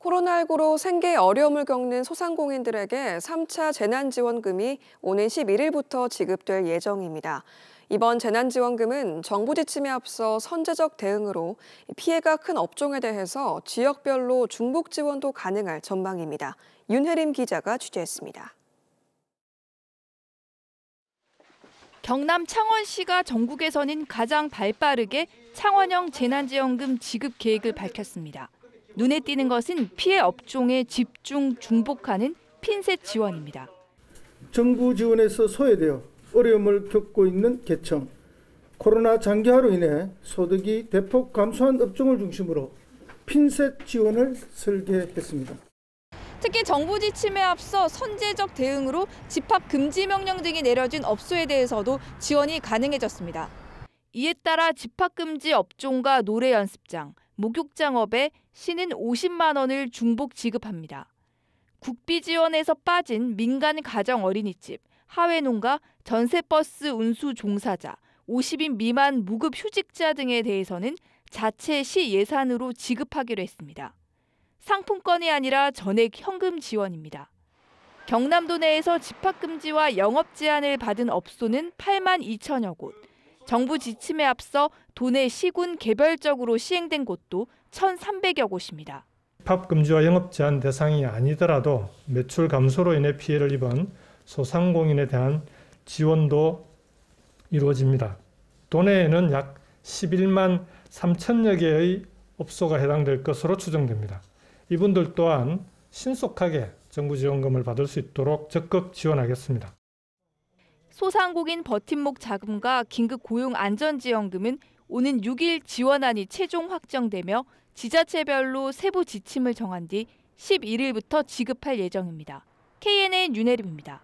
코로나19로 생계 어려움을 겪는 소상공인들에게 3차 재난지원금이 오는 11일부터 지급될 예정입니다. 이번 재난지원금은 정부 지침에 앞서 선제적 대응으로 피해가 큰 업종에 대해서 지역별로 중복 지원도 가능할 전망입니다. 윤혜림 기자가 취재했습니다. 경남 창원시가 전국에서는 가장 발빠르게 창원형 재난지원금 지급 계획을 밝혔습니다. 눈에 띄는 것은 피해 업종에 집중 중복하는 핀셋 지원입니다. 정부 지원에서 소외되어 어려움을 겪고 있는 계층, 코로나 장기화로 인해 소득이 대폭 감소한 업종을 중심으로 핀셋 지원을 설계했습니다. 특히 정부 지침에 앞서 선제적 대응으로 집합 금지 명령 등이 내려진 업소에 대해서도 지원이 가능해졌습니다. 이에 따라 집합 금지 업종과 노래 연습장, 목욕장업에 시는 50만 원을 중복 지급합니다. 국비 지원에서 빠진 민간 가정 어린이집, 하회농가, 전세버스 운수 종사자, 50인 미만 무급 휴직자 등에 대해서는 자체 시 예산으로 지급하기로 했습니다. 상품권이 아니라 전액 현금 지원입니다. 경남도 내에서 집합금지와 영업 제한을 받은 업소는 8만 2천여 곳, 정부 지침에 앞서 도내 시군 개별적으로 시행된 곳도 1,300여 곳입니다. 집합 금지와 영업 제한 대상이 아니더라도 매출 감소로 인해 피해를 입은 소상공인에 대한 지원도 이루어집니다. 도내에는 약 11만 3천여 개의 업소가 해당될 것으로 추정됩니다. 이분들 또한 신속하게 정부 지원금을 받을 수 있도록 적극 지원하겠습니다. 소상공인 버팀목 자금과 긴급 고용 안전지원금은 오는 6일 지원안이 최종 확정되며 지자체별로 세부 지침을 정한 뒤 11일부터 지급할 예정입니다. KNN 윤혜림입니다.